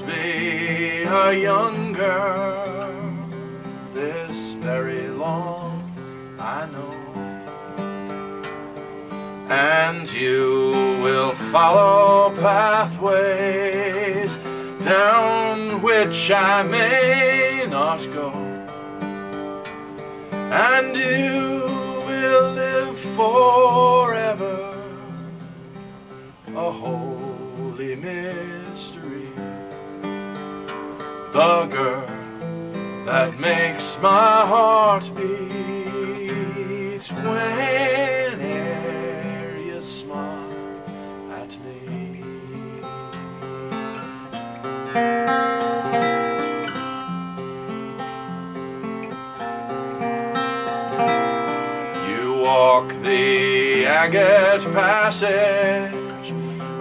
be a young girl This very long I know. And you will follow pathways Down which I may not go. And you will live forever A holy mystery. The girl that makes my heart beat whene'er you smile at me. You walk the agate passage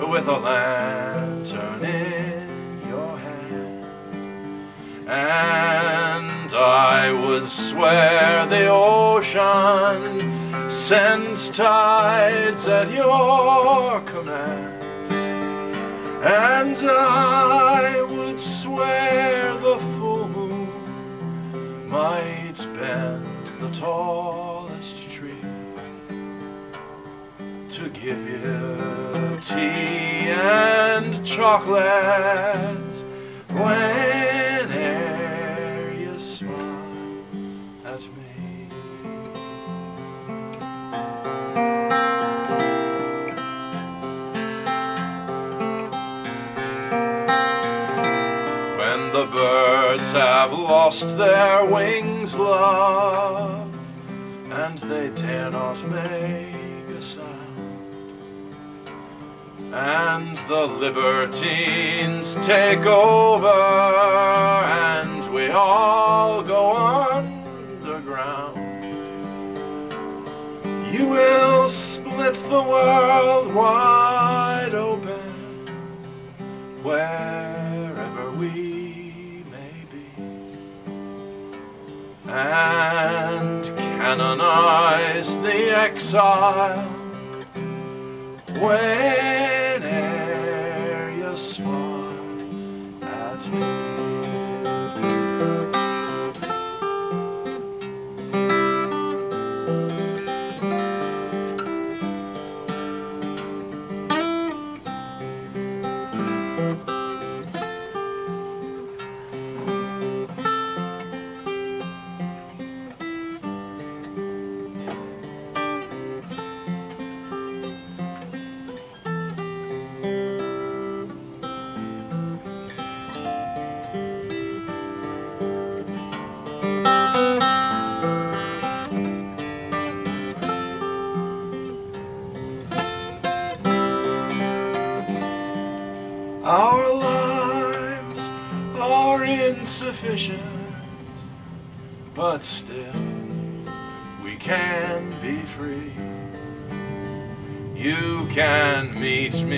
with a lantern I would swear the ocean sends tides at your command. And I would swear the full moon might bend the tallest tree to give you tea and chocolates whene'er at me. When the birds have lost their wings, love, and they dare not make a sound, and the libertines take over, and we all You will split the world wide open wherever we may be, and canonize the exile whene'er Our lives are insufficient, but still we can be free. You can meet me